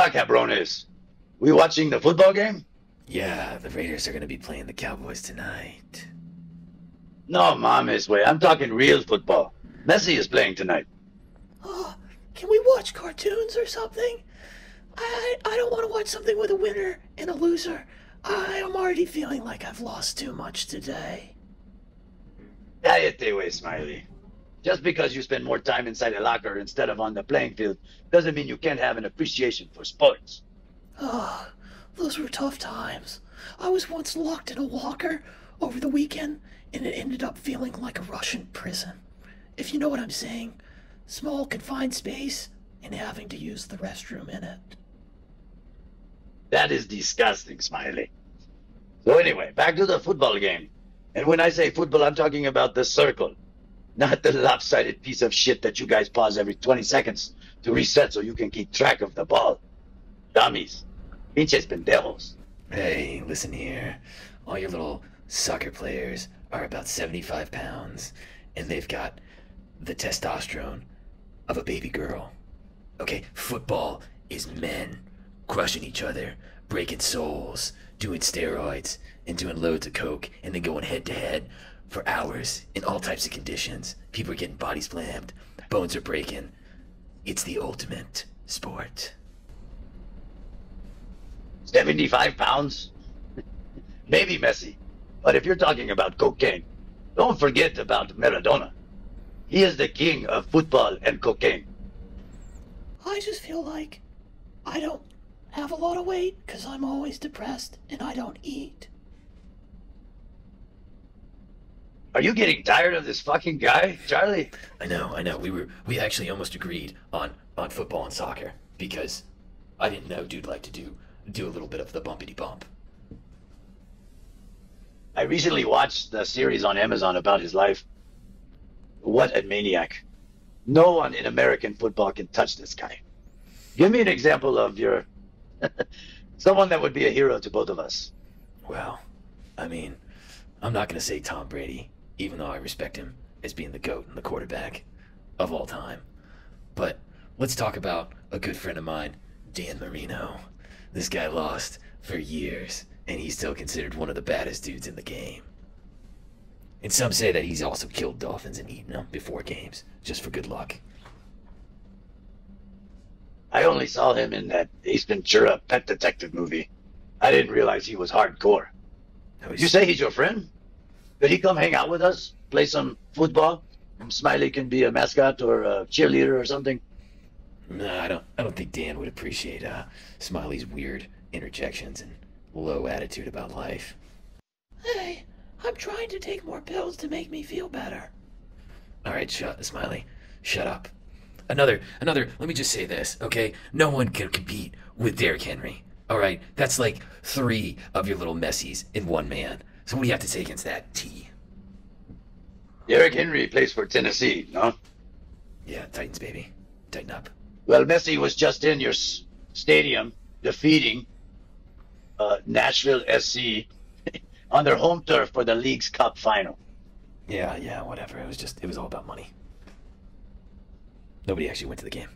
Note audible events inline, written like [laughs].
Hola, cabrones. We watching the football game? Yeah, the Raiders are going to be playing the Cowboys tonight. No, mames, way. I'm talking real football. Messi is playing tonight. Oh, can we watch cartoons or something? I I don't want to watch something with a winner and a loser. I am already feeling like I've lost too much today. Cállate, way, Smiley. Just because you spend more time inside a locker instead of on the playing field doesn't mean you can't have an appreciation for sports. Oh, those were tough times. I was once locked in a locker over the weekend, and it ended up feeling like a Russian prison. If you know what I'm saying. Small confined space and having to use the restroom in it. That is disgusting, Smiley. So anyway, back to the football game. And when I say football, I'm talking about the circle, not the lopsided piece of shit that you guys pause every 20 seconds to reset so you can keep track of the ball. Dummies. Pinches pendejos. Hey, listen here. All your little soccer players are about 75 pounds, and they've got the testosterone of a baby girl. Okay, football is men crushing each other, breaking souls, doing steroids, and doing loads of coke, and then going head to head for hours in all types of conditions. People are getting body slammed, bones are breaking. It's the ultimate sport. 75 pounds? Maybe Messi. But if you're talking about cocaine, don't forget about Maradona. He is the king of football and cocaine. I just feel like I don't have a lot of weight because I'm always depressed and I don't eat. Are you getting tired of this fucking guy, Charlie? I know, I know. We were we actually almost agreed on on football and soccer because I didn't know dude like to do do a little bit of the bumpity bump. I recently watched the series on Amazon about his life. What a maniac. No one in American football can touch this guy. Give me an example of your. [laughs] someone that would be a hero to both of us. Well, I mean, I'm not gonna say Tom Brady, even though I respect him as being the GOAT and the quarterback of all time. But let's talk about a good friend of mine, Dan Marino. This guy lost for years, and he's still considered one of the baddest dudes in the game. And some say that he's also killed dolphins and eaten them before games, just for good luck. I only saw him in that Ace Ventura Pet Detective movie. I didn't realize he was hardcore. No, You say he's your friend? Could he come hang out with us? Play some football? Smiley can be a mascot or a cheerleader or something. Nah, I don't. I don't think Dan would appreciate uh, Smiley's weird interjections and low attitude about life. Hey, I'm trying to take more pills to make me feel better. All right, shut, Smiley. Shut up. Another, another. Let me just say this, okay? No one can compete with Derrick Henry. All right, that's like three of your little Messies in one man. So what do you have to say against that, T? Derrick Henry plays for Tennessee, no? Yeah, Titans, baby. Tighten up. Well, Messi was just in your s- stadium defeating uh, Nashville SC [laughs] on their home turf for the League's Cup final. Yeah, yeah, whatever. It was just, it was all about money. Nobody actually went to the game.